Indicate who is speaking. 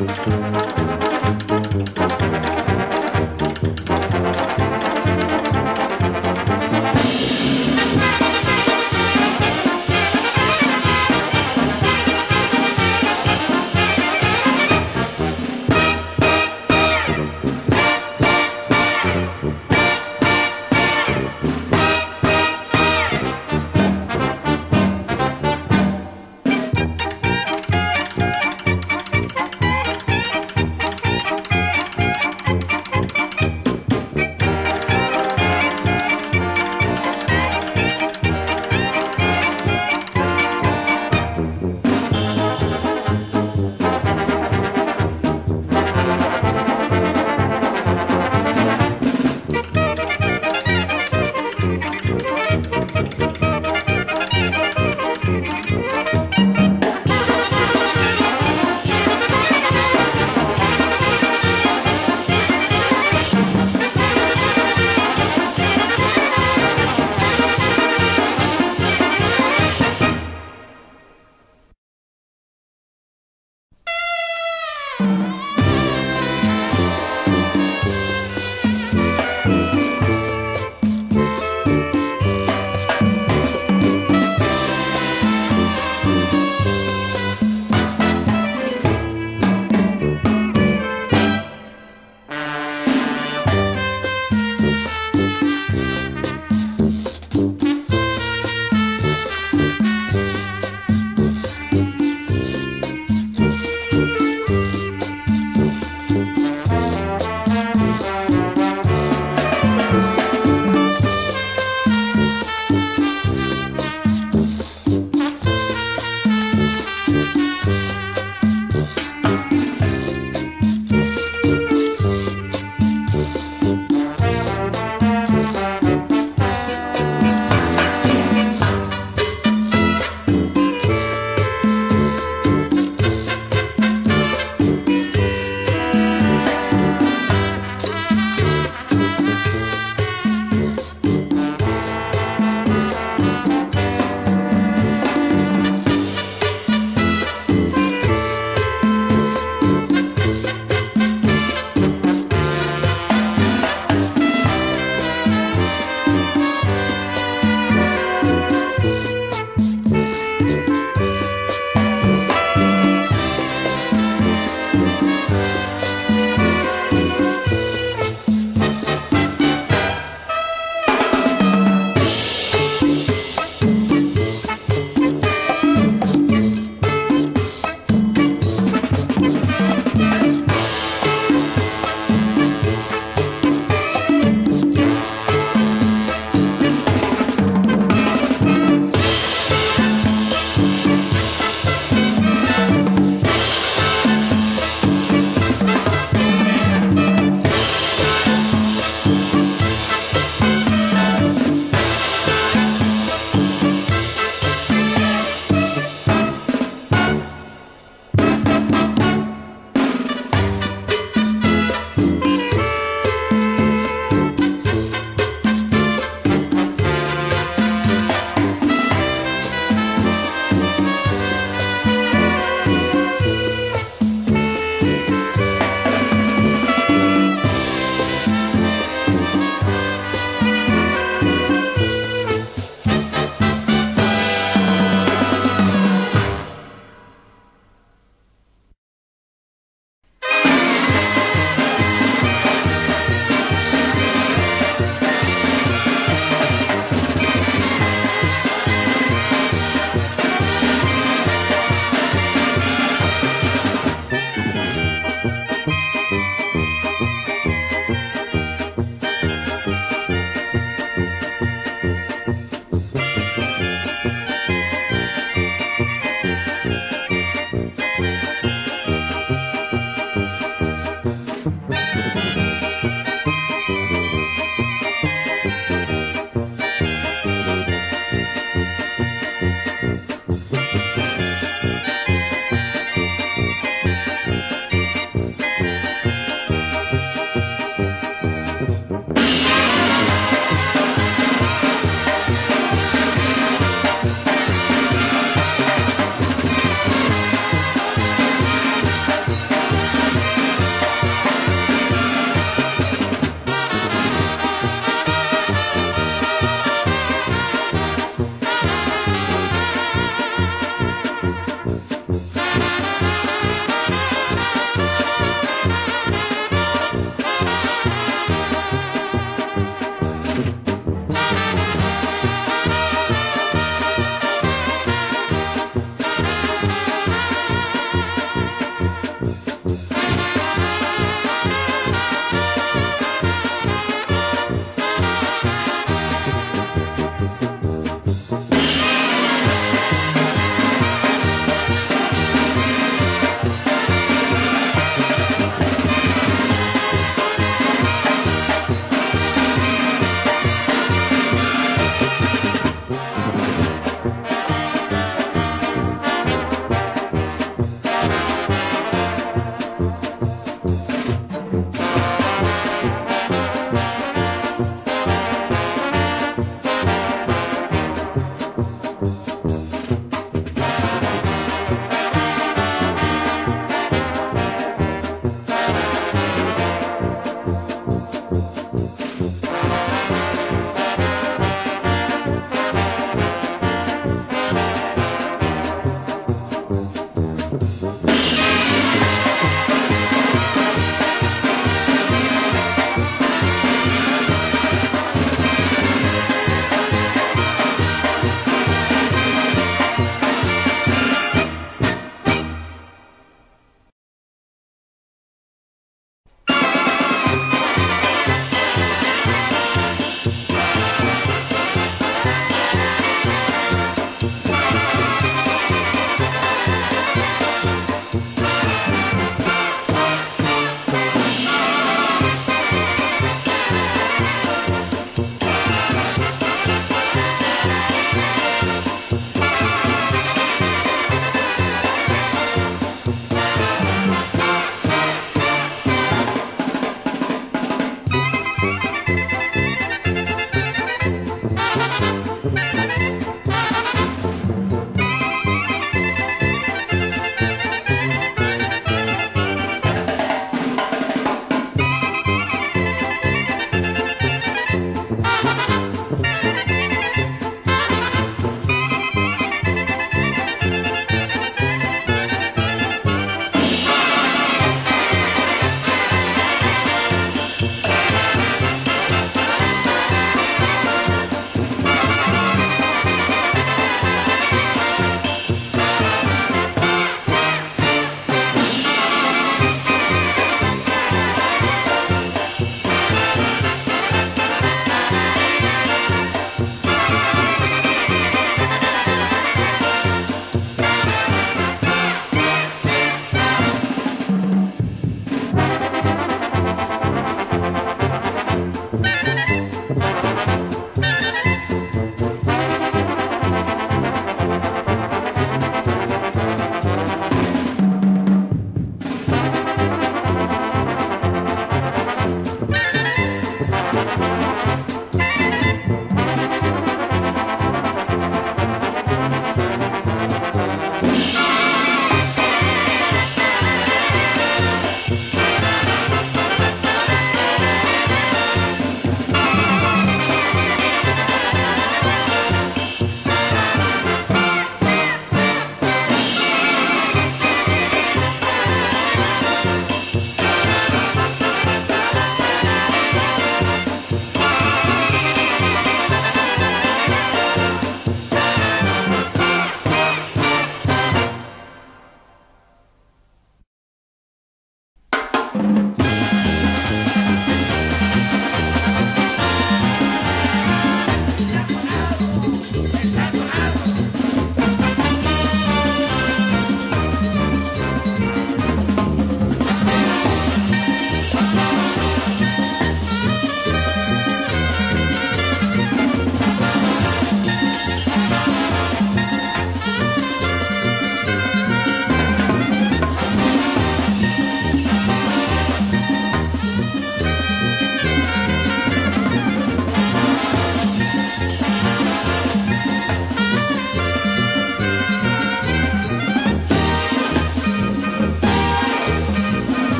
Speaker 1: Música